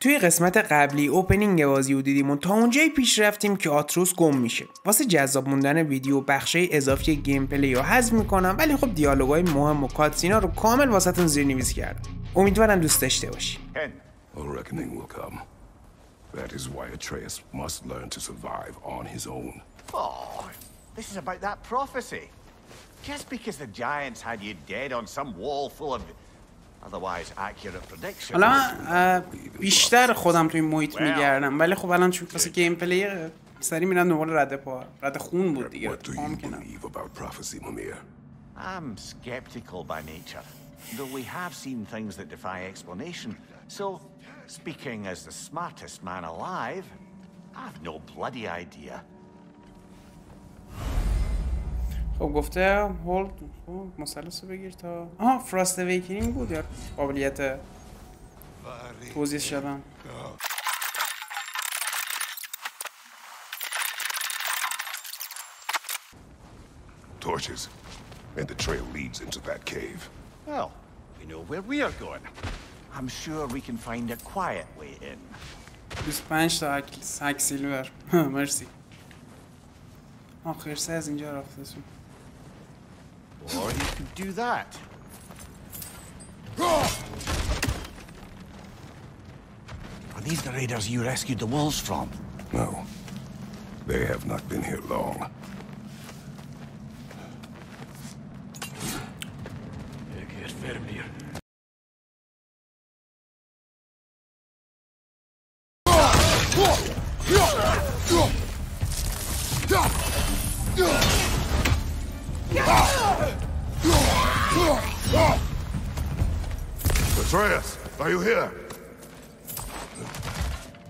توی قسمت قبلی اوپنینگ بازی رو دیدیم و تا اونجایی پیش رفتیم که آتروس گم میشه واسه جذاب موندن ویدیو بخشه اضافی گیم پلی رو حذف می‌کنم ولی خب دیالوگای مهم و کاتسینا رو کامل واسهتون زیرنویس کردم امیدوارم دوست داشته come. That is why Atreus must learn to survive on his own. Oh, this is about that prophecy. Just because the giants had you dead on some wall full of. حالا من اه، بیشتر خودم توی این محیط میگردم ولی خب الان چون واسه گیم پلی سری میرم دنبال رد پا رد خون بود دیگه What do پام you که نه. believe about prophecy, Mimir? I'm skeptical by nature, though we have seen things that defy explanation. So, speaking as the smartest man alive, I've no bloody idea. خب گفته هولد خب مثلث رو بگیر تا آها فراست ویکینینگ بود یا قابلیت توضیح شدن Torches. And the trail leads into that cave. Well, we know where we are going. I'm sure we can find a quiet way in. 25 تا سیلور مرسی آخر سه از اینجا رفته سو Or you could do that. Are these the raiders you rescued the wolves from? No. They have not been here long. Atreus, are you here?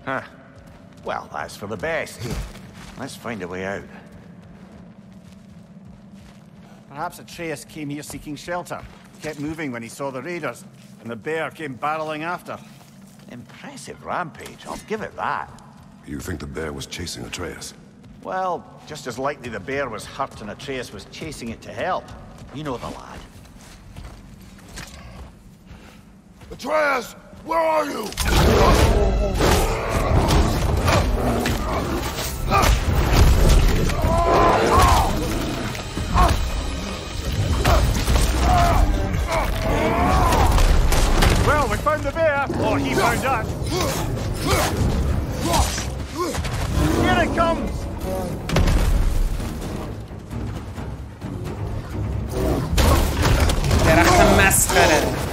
Huh. Well, that's for the best. Let's find a way out. Perhaps Atreus came here seeking shelter. Kept moving when he saw the raiders, and the bear came barreling after. Impressive rampage, I'll give it that. You think the bear was chasing Atreus? Well, just as likely the bear was hurt and Atreus was chasing it to help. You know the lad. Atreus, where are you? Well, we found the bear, or he found us. Here it comes! Teraz jsem mesferem.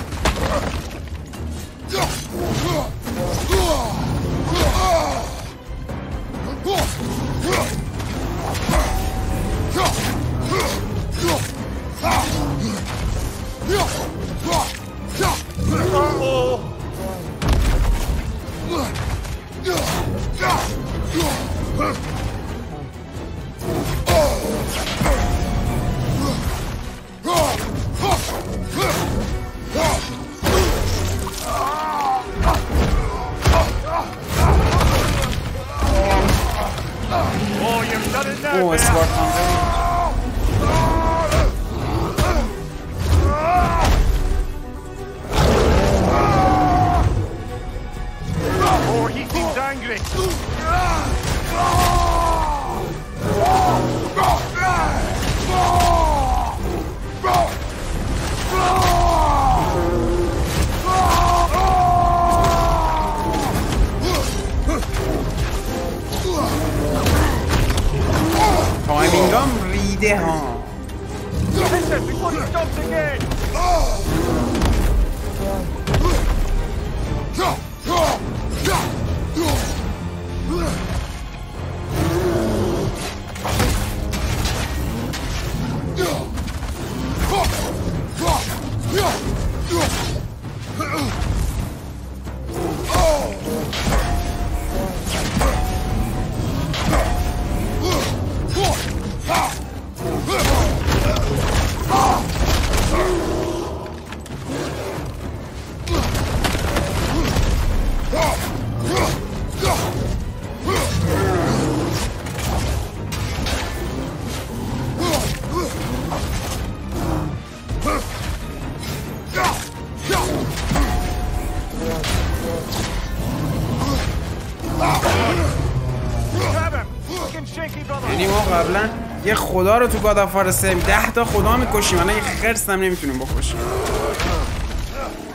خدا رو تو گادافار سیم ده تا خدا می‌کشیم. الان یه خرس هم نمی‌تونیم بکشیم.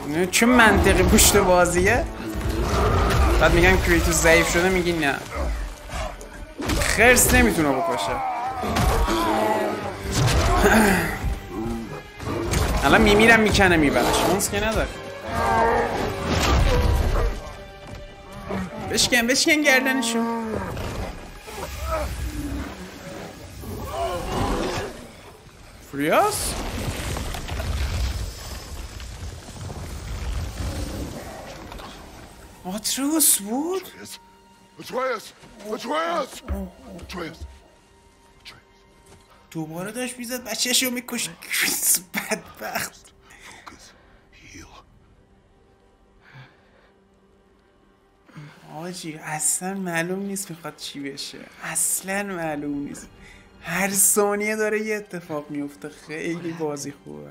نه، چه منطقی پشت بازیه؟ بعد میگن کریتوس ضعیف شده میگی نه. خرس نمی‌تونه بکشه. الان میمیرم می‌کنه می‌بره شانس که نداره. بشکن بشکن گردنشو. فریاس آتروس بود Atreus! Atreus! Atreus! Atreus! دوباره داشت می‌زد بچهشو میکش کریس بدبخت. آجی اصلا معلوم نیست می‌خواد چی بشه اصلا معلوم نیست هر ثانیه داره یه اتفاق میفته خیلی بازی خوبه.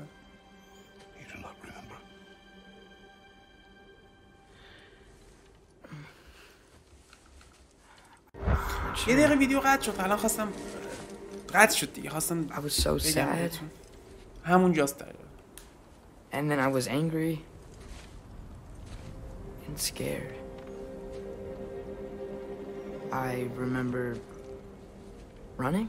یه دقیقه ویدیو قطع شد الان خواستم قطع شد دیگه خواستم I was so sad. بهتون. همونجاست دقیقا And then I was angry and scared. I remember running.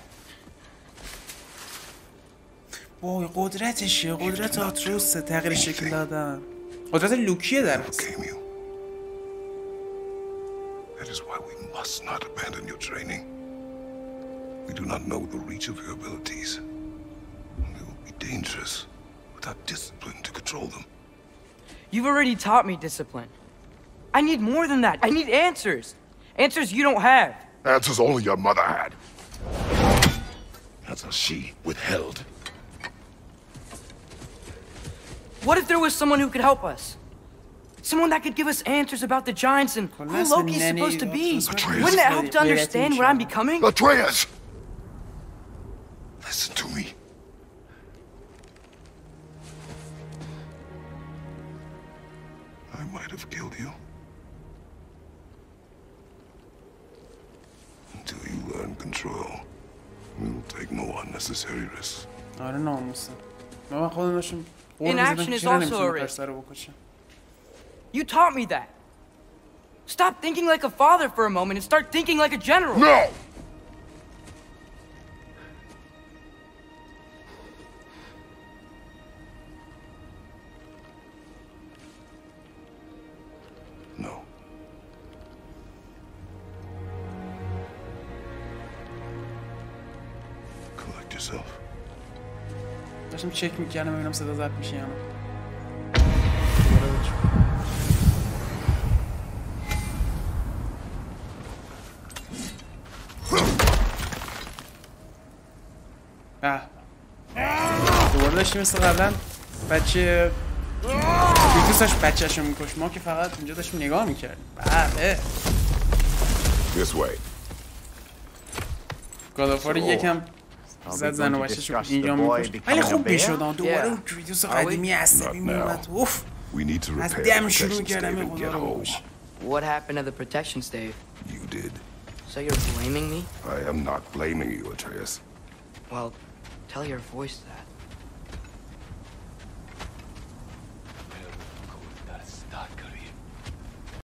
وای قدرتشه قدرت آتروسه تغییر شکل دادن قدرت لوکیه در اصل. Overcame you. That is why we must not abandon your training. We do not know the reach of your abilities. They will be dangerous without discipline to control them. You've already taught me discipline. I need more than that. I need answers. Answers you don't have. Answers only your mother had. Answers she withheld. What if there was someone who could help us? Someone that could give us answers about the Giants and who Loki's supposed to be. Atreus. Wouldn't it help to understand what I'm becoming? Atreus! Listen to me. I might have killed you. Until you learn control, we will take no unnecessary risks. I don't know, Mr. No, I'm Inaction is also a risk. You taught me that. Stop thinking like a father for a moment and start thinking like a general. No! No. Collect yourself. داشتم چک می‌کردم ببینم صدا ضبط میشه یا نه. دوباره داشتیم مثل قبلا بچه کریتوس داشت بچهش رو میکش ما که فقط اینجا داشتیم نگاه می‌کردیم. بله. This way. گادافار یکم Are we زد زن و going to بچهش رو discuss اینجا the boy میکش ولی becoming a خوب bear? میشد دوباره Yeah. اون کریتوس Are we? قدیمی عصبی Not میومد now. اوف We need to از repair دم the شروع protection کردم stave این and خدا get رو home. بکش What happened to the protection stave? You did. So you're blaming me? I am not blaming you, Atreus. Well, tell your voice that.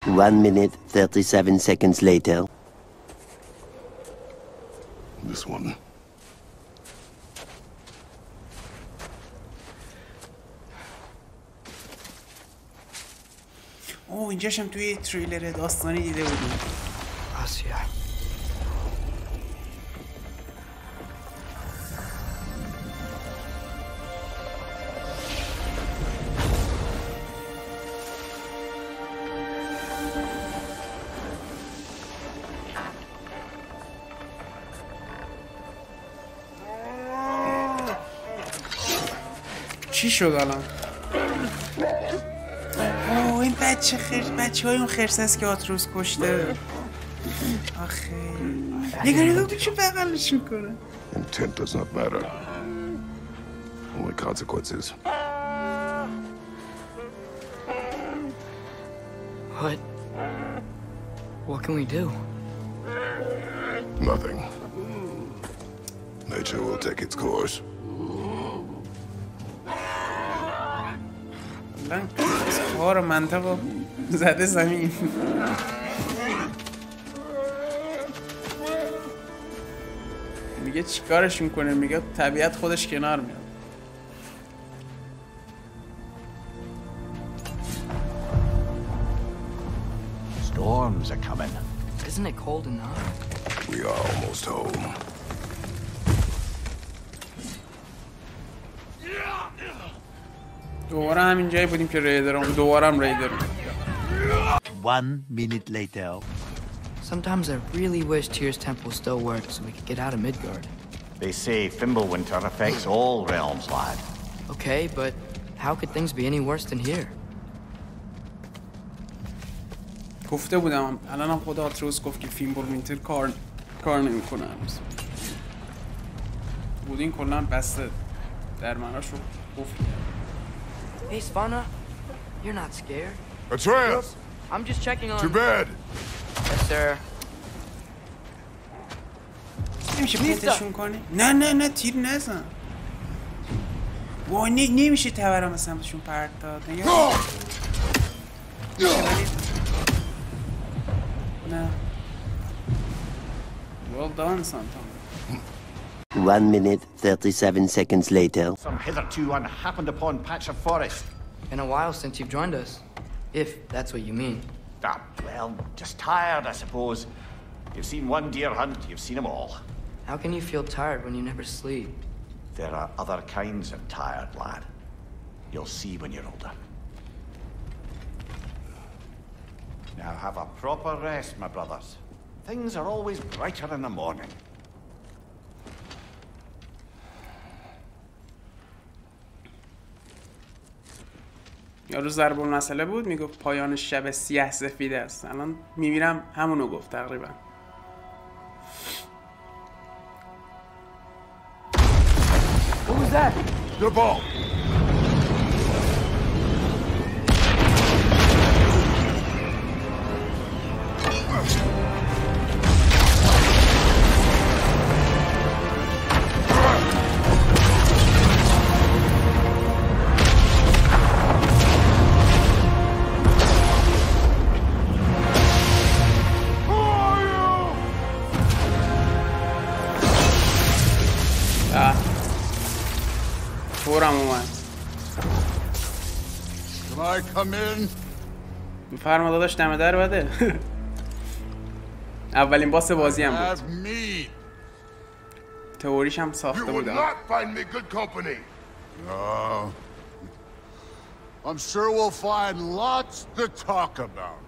One minute, 37 seconds later. This one. اوه اینجاشم توی تریلر داستانی دیده بودیم. آسیا. چی شد الان؟ این بچه خیر بچه های اون خرس است که آتروس کشته آخه نگاه نگاه چه بغلش میکنه Intent does not matter. Only consequences. What? What can we do? Nothing. Nature will take its course. کار منطقه زده زمین میگه چیکارش می‌کنه میگه طبیعت خودش کنار میاد Storms are coming. Isn't it cold enough? We are almost home. دوباره همین جایی بودیم که ریدر هم دوباره هم ریدر اومد. One minute later. Sometimes I really wish Tyr's temple still worked so we could get out of Midgard. They say Fimbulwinter affects all realms, lad. Okay, but how could things be any worse than here? گفته بودم الان هم خدا آتروس گفت که فیلم بر وینتر کار کار نمیکنه هنوز بود این کلا بسته در معناش رو گفت Hey, Svana, you're not scared. Atreus! I'm just checking on. To bed! Yes, sir. نمیشه پتشون کنی؟ نه نه نه تیر نزن وای نه نمیشه تورم از سمتشون پرت داد نگاه میشه ولی- نه well done Santana One minute, 37 seconds later. Some hitherto unhappened upon patch of forest. Been a while since you've joined us. If that's what you mean. Ah, well, just tired, I suppose. You've seen one deer hunt, you've seen them all. How can you feel tired when you never sleep? There are other kinds of tired, lad. You'll see when you're older. Now have a proper rest, my brothers. Things are always brighter in the morning. یارو ضرب المثله بود می‌گفت پایان شب سیاه سفید است. الان میمیرم همونو گفت تقریبا. The ball! برم اومد. فرما داداش دمه در بده. اولین باس بازی هم بود. تئوریش هم ساخته بودم I'm sure we'll find lots to talk about.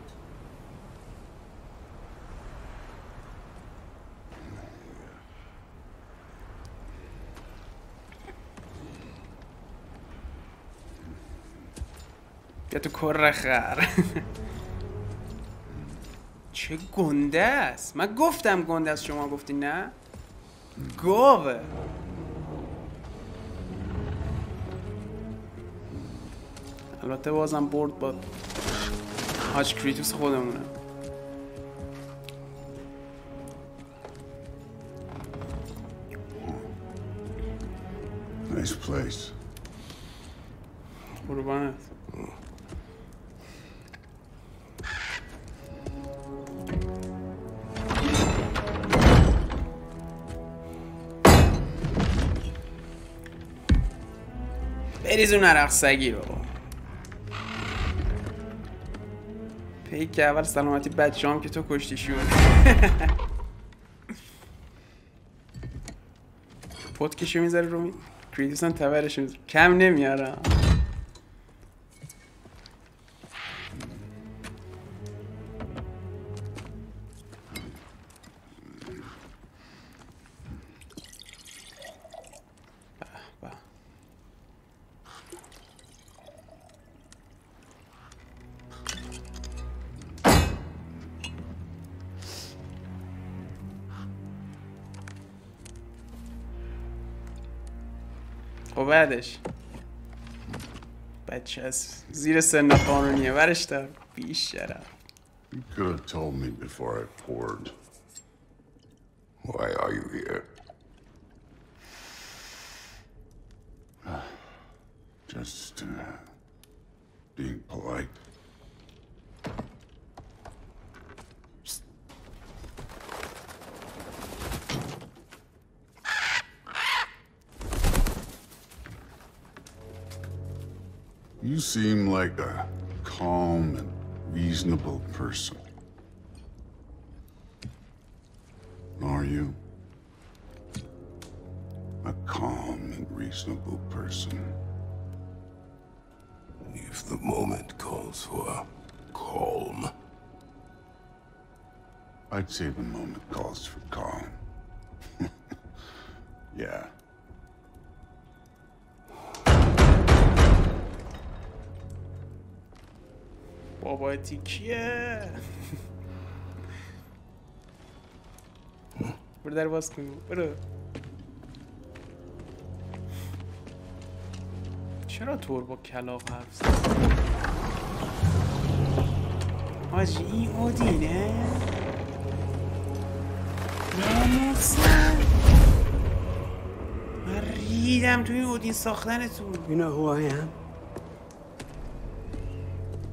تو کر خر. چه گنده است. من گفتم گنده است شما گفتی نه؟ گاوه. البته بازم برد با هاج کریتوس خودمونه. Nice place. قربانت. بریز اون عرق سگی رو پیک اول سلامتی بچه که تو کشتیشون پتکشو می‌ذاره رو می کریتوس هم تبرش می‌ذاره. کم نمیارم. خب بعدش بچه از زیر سن قانونیه برش دار بیش شرف You could have told me before I poured. Why are you here? Just, uh, being polite. Seem like a calm and reasonable person. Are you? A calm and reasonable person. If the moment calls for calm. I'd say the moment calls for calm. yeah. بابا تیکیه برو در باز کن. برو. چرا طور با کلاق حرف زد حاجی این اودینه ناموسن من ریدم توی اودین ساختنتون. Who I am?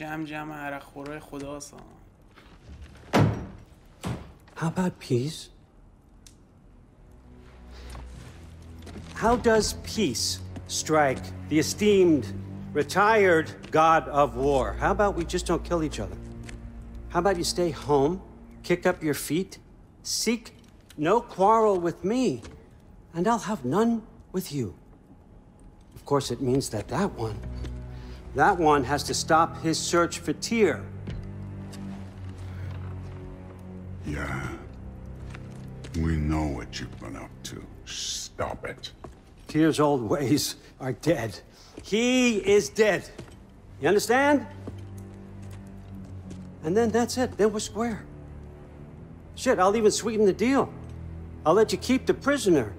جمع جمع عرق خورای خدا سام How about peace? How does peace strike the esteemed, retired god of war? How about we just don't kill each other? How about you stay home, kick up your feet, seek no quarrel with me, and I'll have none with you? Of course, it means that that one, that one has to stop his search for Tyr. Yeah. We know what you've been up to. Stop it. Tyr's old ways are dead. He is dead. You understand? And then that's it. Then we're square. Shit, I'll even sweeten the deal. I'll let you keep the prisoner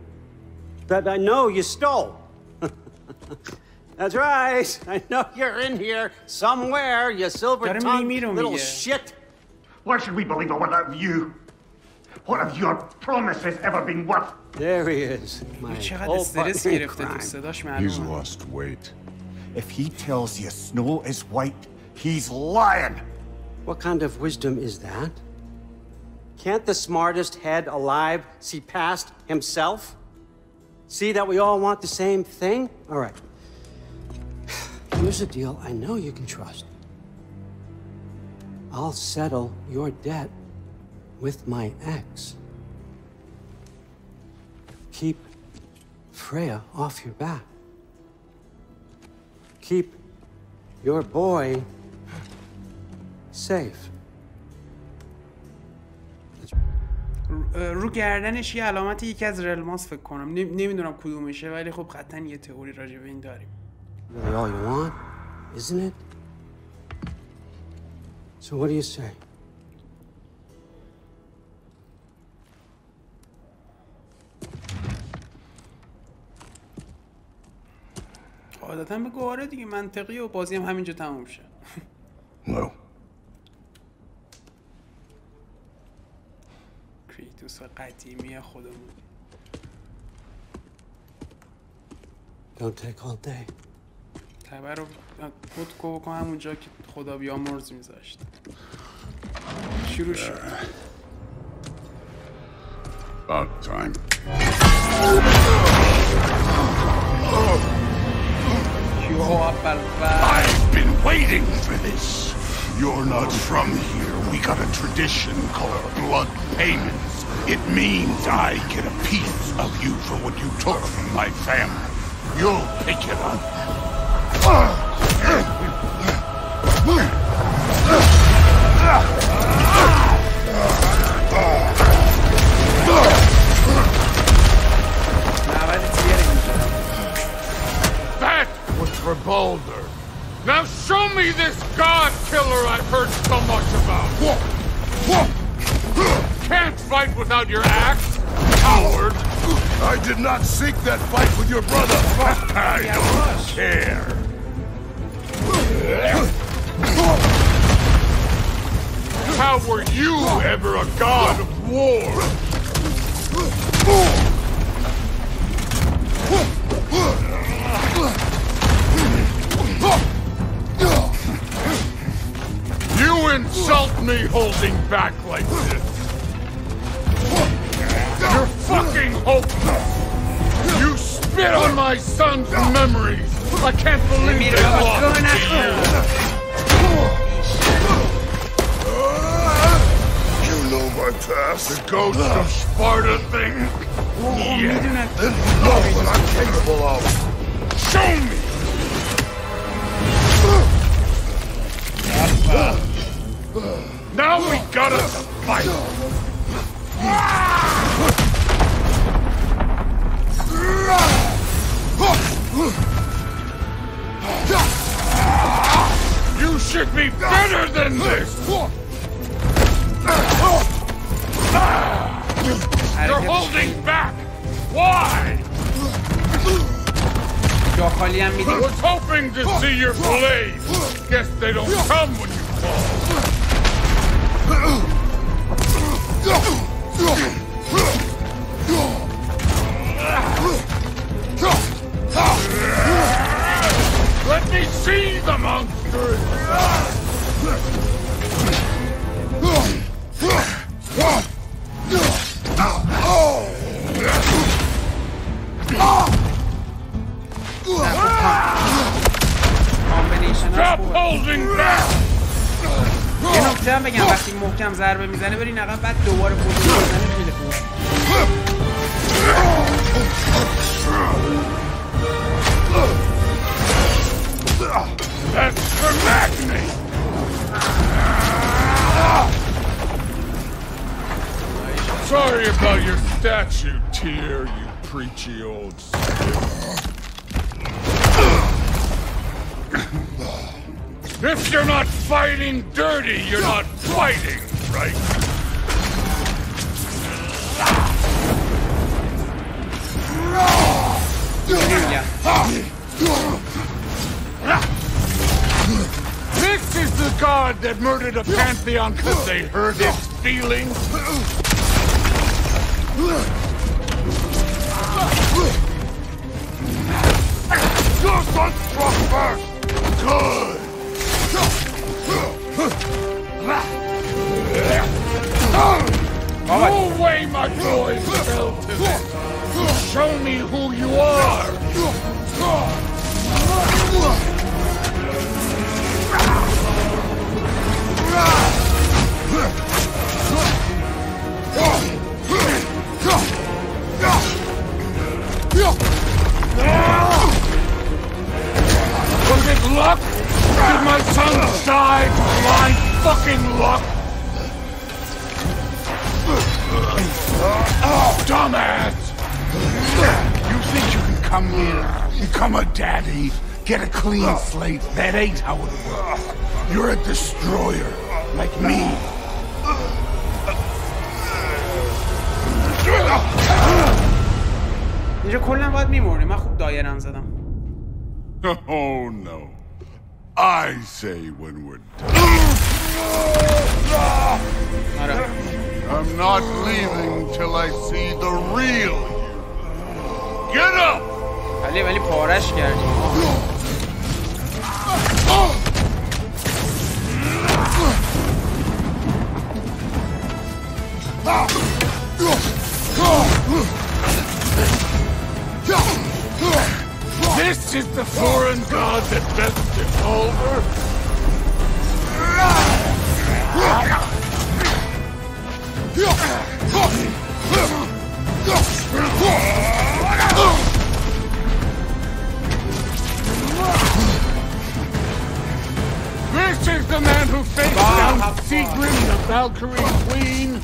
that I know you stole. That's right. I know you're in here somewhere, you silver-tongued little shit. Why should we believe a word of you? What have your promises ever been worth? There he is. My He's lost weight. If he tells you snow is white, he's lying. What kind of wisdom is that? Can't the smartest head alive see past himself? See that we all want the same thing? All right. Here's a deal I know you can trust. I'll settle your debt with my ex. Keep Freya off your back. Keep your boy safe. رو- رو گردنش یه علامت یکی از رلماس فکر کنم نمی- نمیدونم کدومشه ولی خب قطعا یه تئوری راجع به این داریم Really all you want, isn't it? So what do you say? عادتا بگو آره دیگه منطقی و بازی هم همینجا تموم شه No. کریتوس قدیمی خودمون Don't take all day. تبر رو خود بکن همونجا که خدا بیامرز میذاشت شروع شد About time. I've been waiting for this. You're not from here. We got a tradition called blood payments. It means I get a piece of you for what you took from my family. You'll pick it up. Balder. Now show me this god killer I've heard so much about. Can't fight without your axe, coward. I did not seek that fight with your brother. I don't care. How were you ever a god of war? You insult me holding back like this. You're fucking hopeless. You spit on my son's memories. I can't believe they what's lost Yes. The ghost of Sparta thing? Oh, yeah. Then you know what I'm capable of. Show me! Uh, now we gotta fight! You should be better than this! You're holding back! Why? I was hoping to see your blades! Guess they don't come when you call! Let me see the monster! یکم ضربه میزنه بعد دوباره خیلی خوب Sorry about your statue, Tyr, you preachy old If you're not fighting dirty, you're not fighting! This is the god that murdered a pantheon because they hurt his feelings? Your son struck. Good. No way my boys fell to this! Show me who you are! Was it luck? Did my son die to blind fucking luck? Dumbass! You think you can come here, become a daddy, get a clean slate? That ain't how it works. You're a destroyer, like me. اینجا کلا باید میمردیم من خوب دایرم زدم Oh no. I say when we're done. آره I'm not leaving till I see the real you. Get up! ولی ولی پارش کردیم This is the foreign god that best is over? Valkyrie queen.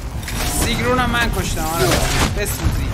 سیگرون هم من کشتم. آره. بسوزی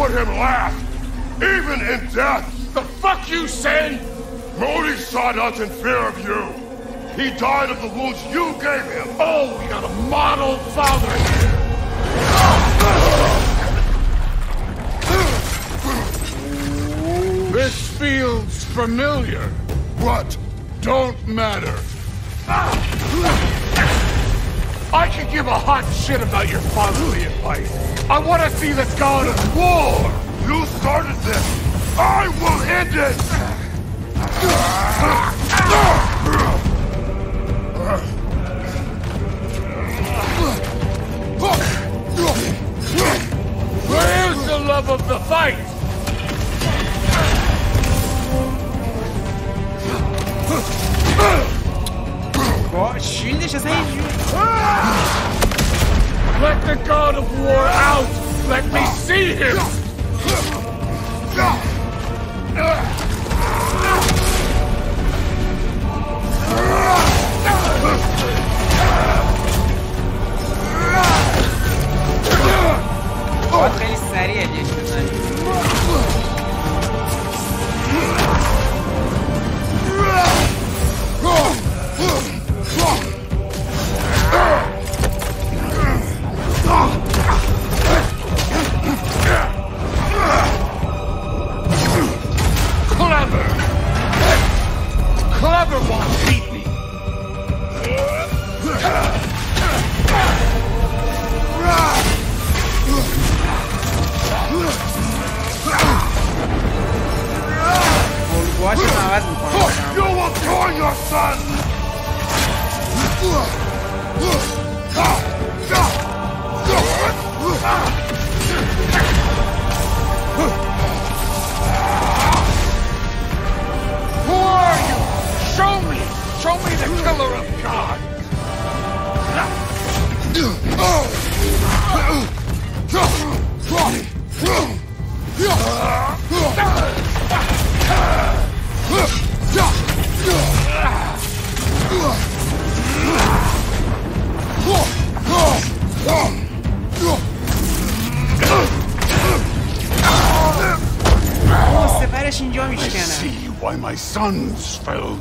put him last, even in death. The fuck you say? Modi saw us in fear of you. He died of the wounds you gave him. Oh, we got a model father here. This feels familiar. What? Don't matter. Ah! I can give a hot shit about your fatherly advice. I want to see this go to war! You started this! I will end it! Where's the love of the fight? Oh, ain't you. Let the god of war out! Let me see him! Bota ele sério?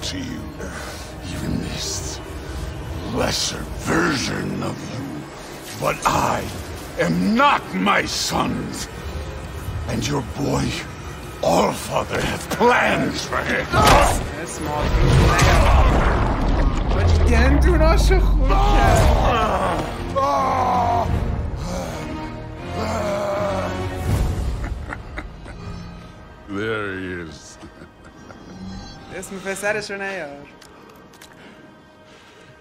to you. Even this lesser version of you. But I am not my sons. And your boy, All Father, have plans for him. اسم پسرشو نیار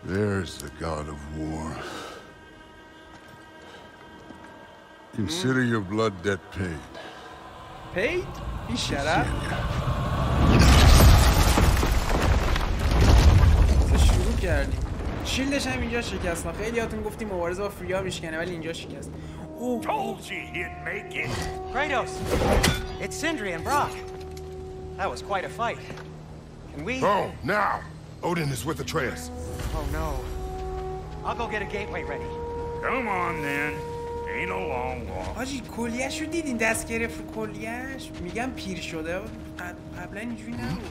There's the god of war. Consider your blood debt paid. پید بی شرف شروع کردیم شیلدش هم اینجا شکست ها. خیلی هاتون گفتیم مبارزه با فریا میشکنه ولی اینجا شکست اوه Told you he'd make it. Kratos, it's Sindri and Brock. That was quite a fight. Can we? Oh, now! Odin is with Atreus. Oh no. I'll go get a gateway ready. Come on then. Ain't a long walk. حاجی کلیهش رو دیدین دست گرفت رو کلیهش میگم پیر شده قبلا اینجوری نبود